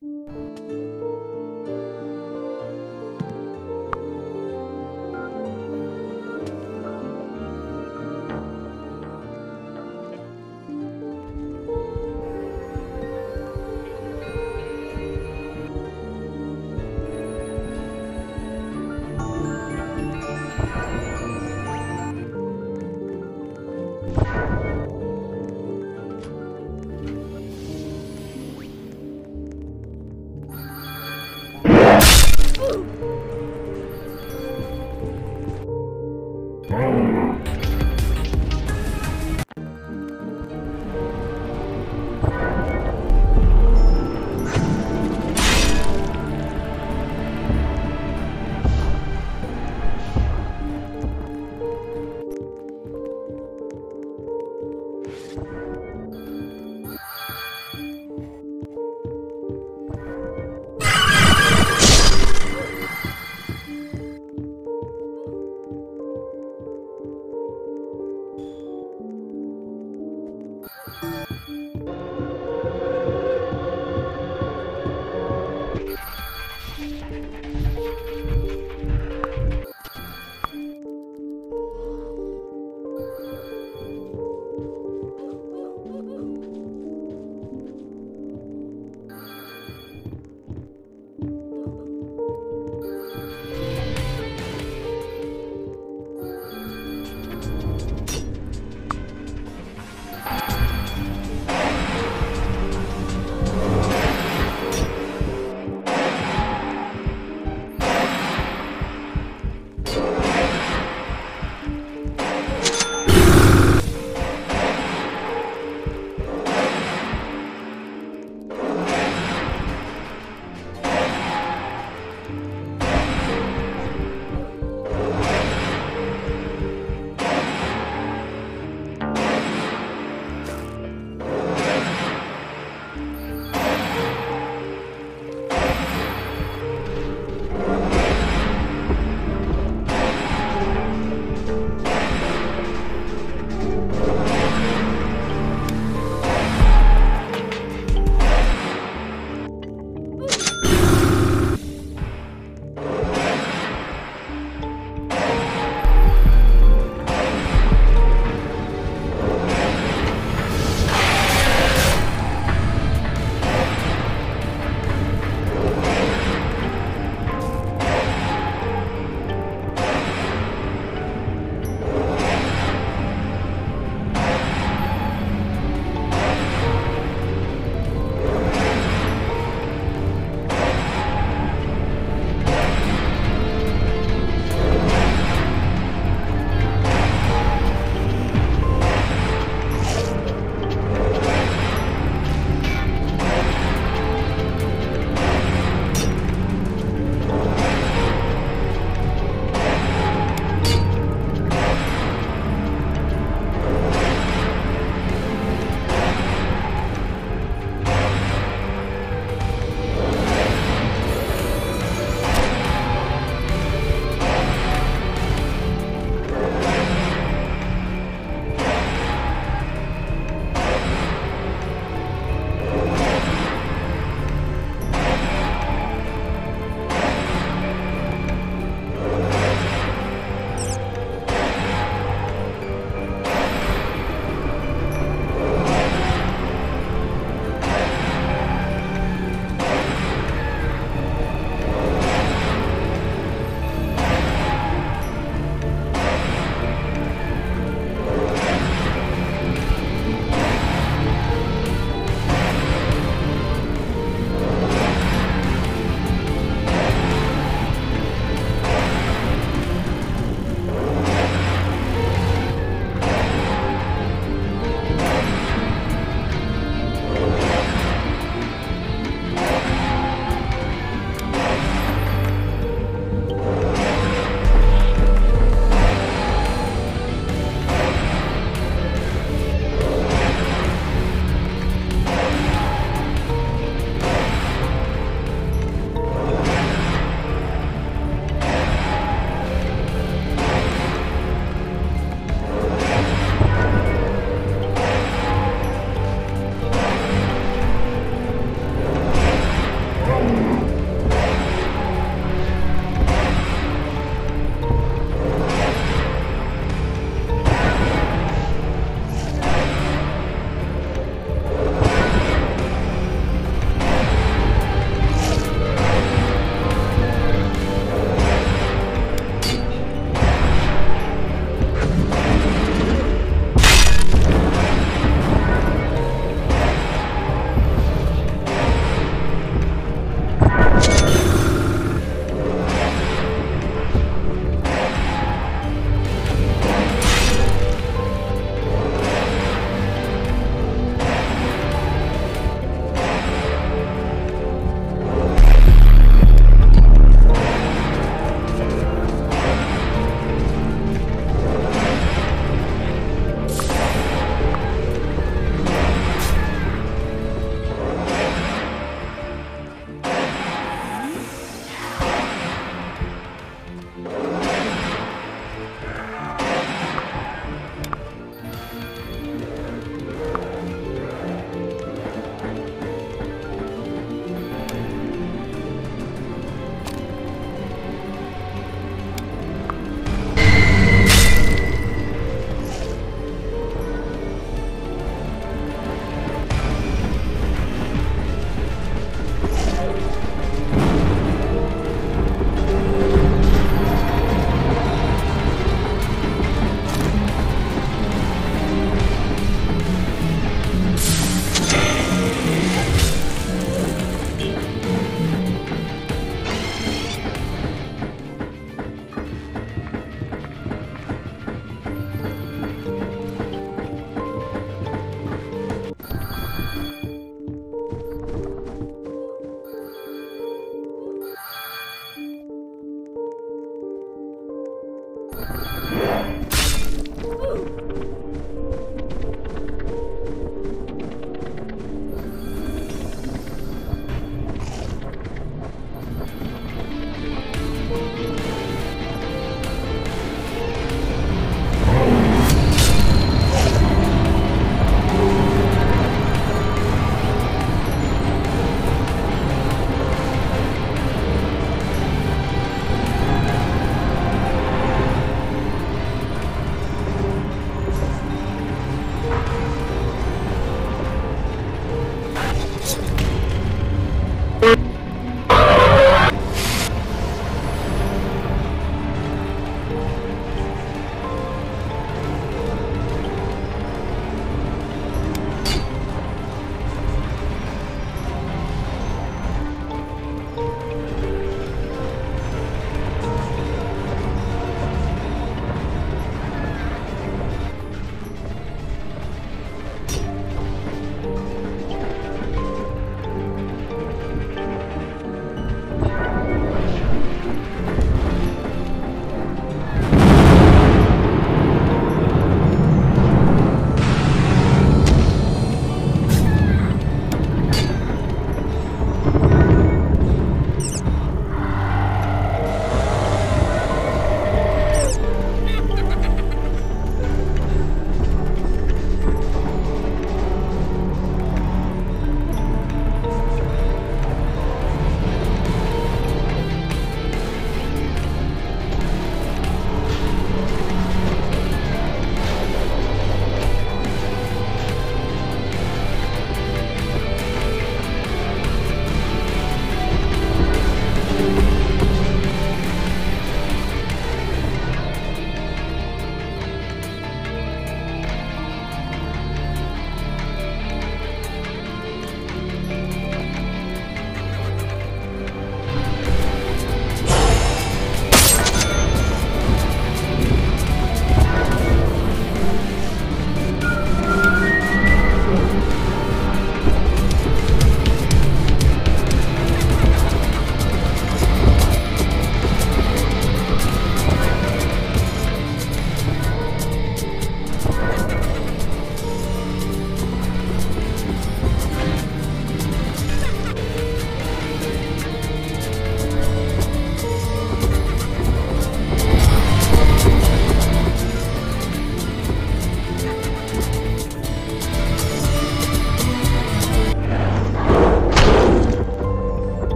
Música